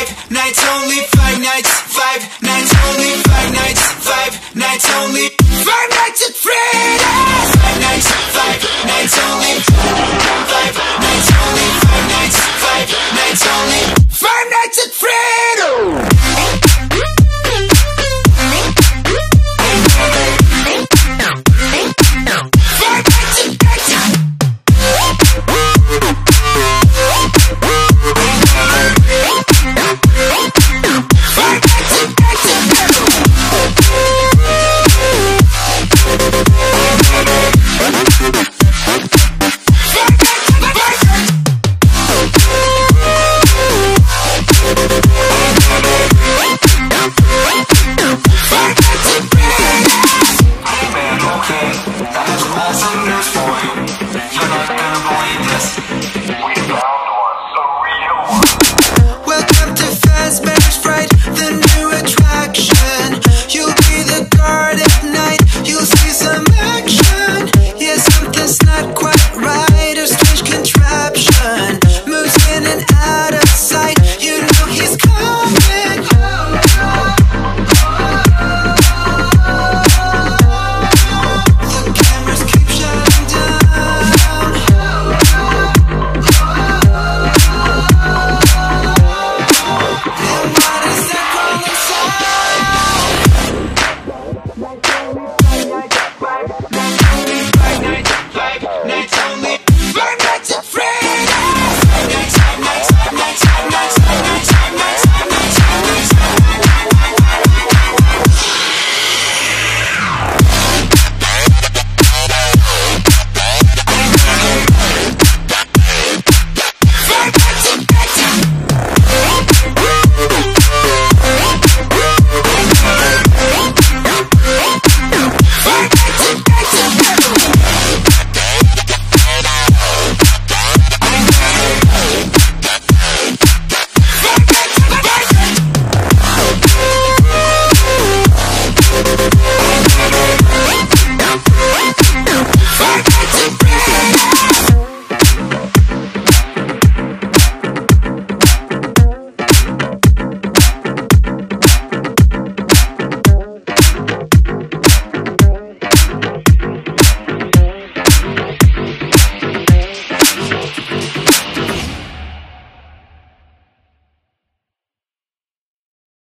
Five nights only, five nights, five nights only, five nights, five nights only.